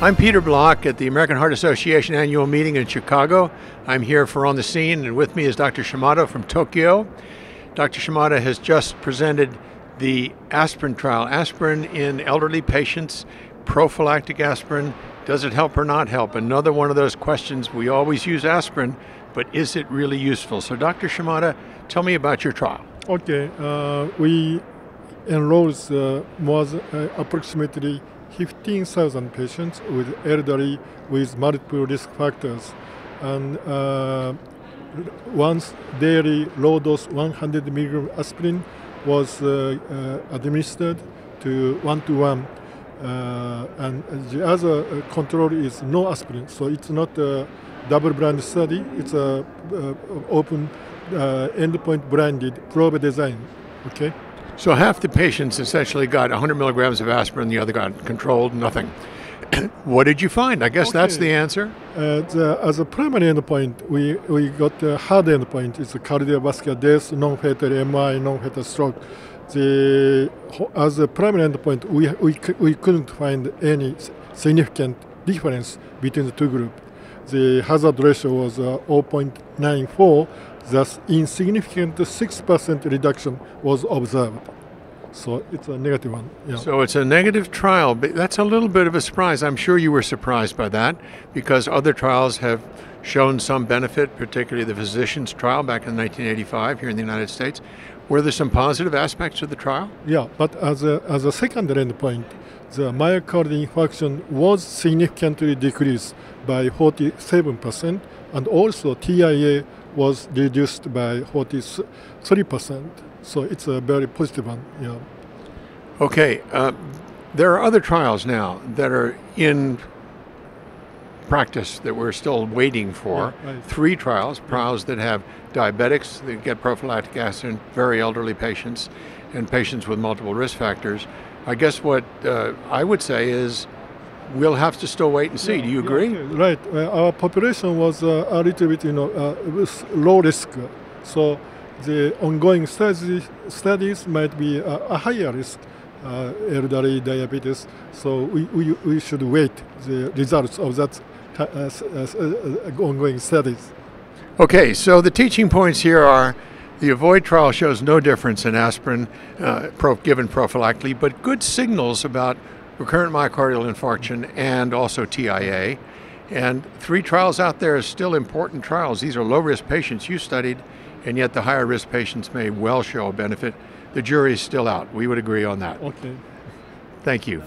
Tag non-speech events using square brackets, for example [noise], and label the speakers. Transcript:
Speaker 1: I'm Peter Block at the American Heart Association annual meeting in Chicago. I'm here for On the Scene, and with me is Dr. Shimada from Tokyo. Dr. Shimada has just presented the aspirin trial. Aspirin in elderly patients, prophylactic aspirin, does it help or not help? Another one of those questions. We always use aspirin, but is it really useful? So, Dr. Shimada, tell me about your trial.
Speaker 2: Okay, uh, we enrolled uh, more than, uh, approximately 15,000 patients with elderly with multiple risk factors. And uh, once daily low dose 100 milligram aspirin was uh, uh, administered to one to one. And the other uh, control is no aspirin, so it's not a double-blind study. It's a uh, open uh, endpoint blinded probe design. Okay.
Speaker 1: So half the patients essentially got 100 milligrams of aspirin, the other got controlled, nothing. [clears throat] what did you find? I guess okay. that's the answer.
Speaker 2: Uh, the, as a primary endpoint, we, we got a hard endpoint. It's a cardiovascular death, non-fatal MI, non-fatal stroke. The, as a primary endpoint, we, we, we couldn't find any significant difference between the two groups. The hazard ratio was uh, 0.94 Thus, insignificant 6% reduction was observed. So it's a negative one.
Speaker 1: Yeah. So it's a negative trial. But that's a little bit of a surprise. I'm sure you were surprised by that because other trials have shown some benefit, particularly the physician's trial back in 1985 here in the United States. Were there some positive aspects of the trial?
Speaker 2: Yeah, but as a, as a secondary endpoint, the myocardial infarction was significantly decreased by 47%, and also TIA was reduced by 43%. So it's a very positive one. Yeah.
Speaker 1: Okay. Uh, there are other trials now that are in practice that we're still waiting for. Yeah, right. Three trials, trials that have diabetics that get prophylactic aspirin, very elderly patients, and patients with multiple risk factors. I guess what uh, I would say is we'll have to still wait and see. Do you agree?
Speaker 2: Right. Uh, our population was uh, a little bit, you know, uh, low risk. So the ongoing studies, studies might be a higher risk, uh, elderly diabetes. So we, we, we should wait the results of that uh, uh, ongoing studies.
Speaker 1: Okay, so the teaching points here are the AVOID trial shows no difference in aspirin uh, pro- given prophylactically, but good signals about recurrent myocardial infarction, and also TIA. And three trials out there are still important trials. These are low risk patients you studied, and yet the higher risk patients may well show a benefit. The jury is still out. We would agree on that.
Speaker 2: Okay.
Speaker 1: Thank you.